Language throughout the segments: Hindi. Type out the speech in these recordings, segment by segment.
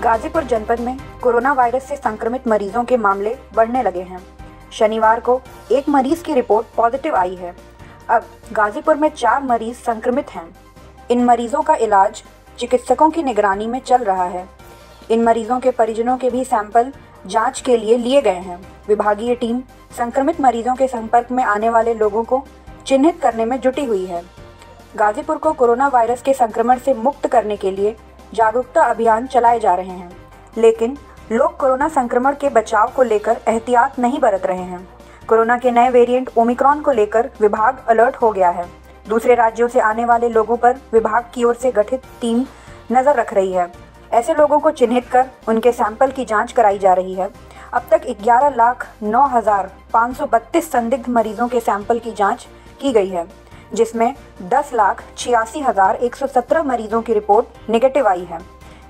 गाजीपुर जनपद में कोरोना वायरस से संक्रमित मरीजों के मामले बढ़ने लगे हैं। शनिवार को एक मरीज़ की रिपोर्ट पॉजिटिव आई है। अब गाजीपुर में चार मरीज़ संक्रमित हैं। इन मरीजों का इलाज चिकित्सकों की निगरानी में चल रहा है। इन मरीजों के परिजनों के भी सैंपल जाँच के लिए लिए गए हैं। विभागीय टीम संक्रमित मरीजों के संपर्क में आने वाले लोगों को चिन्हित करने में जुटी हुई है। गाजीपुर को कोरोना वायरस के संक्रमण से मुक्त करने के लिए जागरूकता अभियान चलाए जा रहे हैं। लेकिन लोग कोरोना संक्रमण के बचाव को लेकर एहतियात नहीं बरत रहे हैं। कोरोना के नए वेरिएंट ओमिक्रॉन को लेकर विभाग अलर्ट हो गया है। दूसरे राज्यों से आने वाले लोगों पर विभाग की ओर से गठित टीम नज़र रख रही है। ऐसे लोगों को चिन्हित कर उनके सैंपल की जाँच कराई जा रही है। अब तक 11 लाख नौ हज़ार पाँच सौ बत्तीस संदिग्ध मरीजों के सैंपल की जाँच की गई है। जिसमें 10 लाख छियासी हज़ार एक सौ सत्रह मरीजों की रिपोर्ट निगेटिव आई है।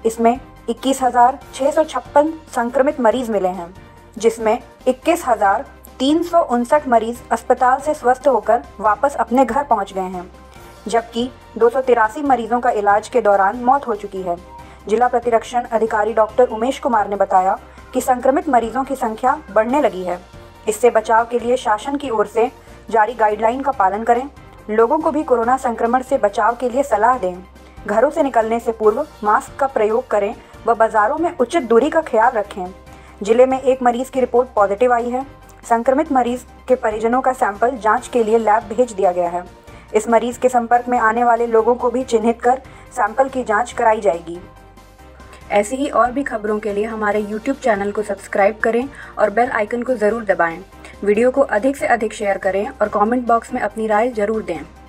इसमें इक्कीस हज़ार छः सौ छप्पन संक्रमित मरीज़ मिले हैं, जिसमें इक्कीस हज़ार तीन सौ उनसठ मरीज़ अस्पताल से स्वस्थ होकर वापस अपने घर पहुँच गए हैं, जबकि दो सौ तिरासी मरीजों का इलाज के दौरान मौत हो चुकी है। जिला प्रतिरक्षण अधिकारी डॉक्टर उमेश कुमार ने बताया कि संक्रमित मरीजों की संख्या बढ़ने लगी है। इससे बचाव के लिए शासन की ओर से जारी गाइडलाइन का पालन करें लोगों को भी कोरोना संक्रमण से बचाव के लिए सलाह दें। घरों से निकलने से पूर्व मास्क का प्रयोग करें व बाजारों में उचित दूरी का ख्याल रखें। ज़िले में एक मरीज़ की रिपोर्ट पॉजिटिव आई है। संक्रमित मरीज़ के परिजनों का सैंपल जाँच के लिए लैब भेज दिया गया है। इस मरीज़ के संपर्क में आने वाले लोगों को भी चिन्हित कर सैंपल की जाँच कराई जाएगी। ऐसी ही और भी खबरों के लिए हमारे YouTube चैनल को सब्सक्राइब करें और बेल आइकन को ज़रूर दबाएँ। वीडियो को अधिक से अधिक शेयर करें और कमेंट बॉक्स में अपनी राय ज़रूर दें।